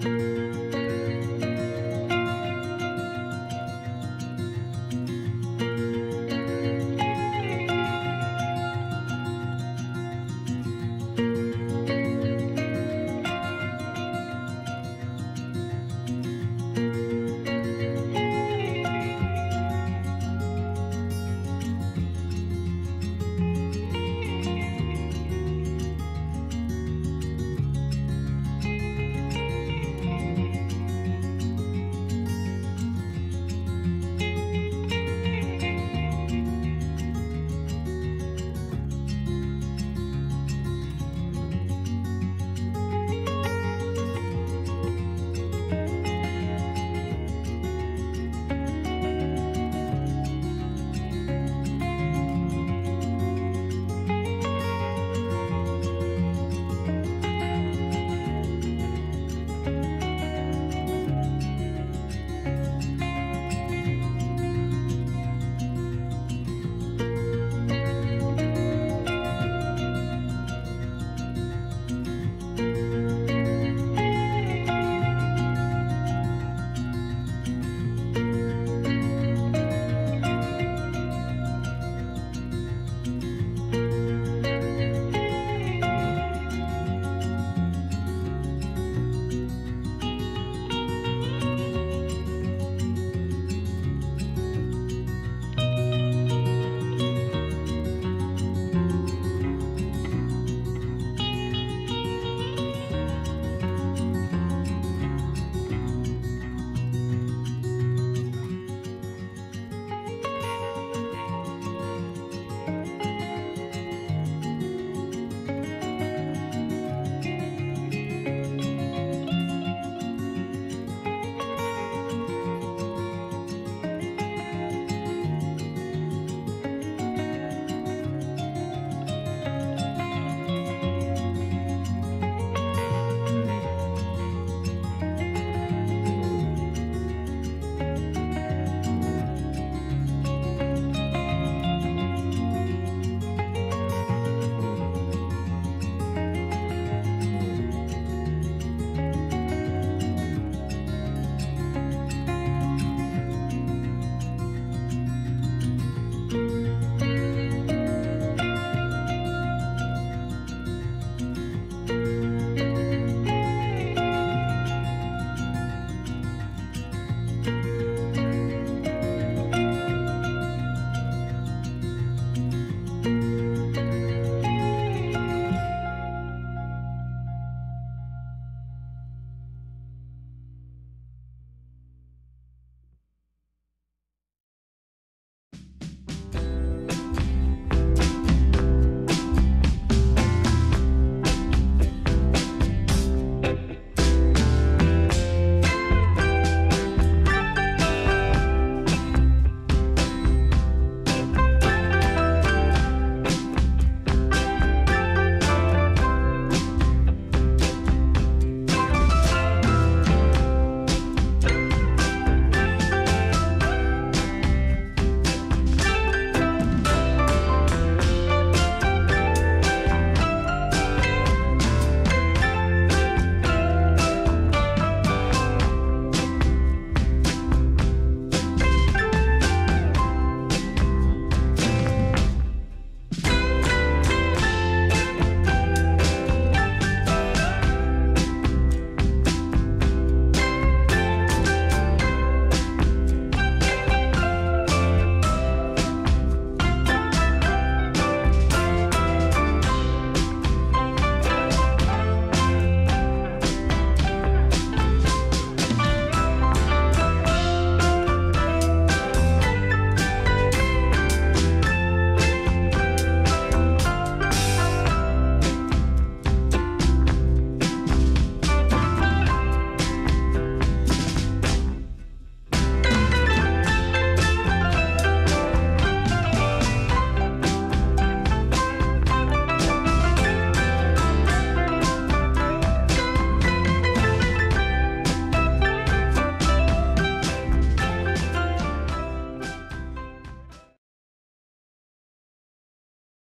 Bye.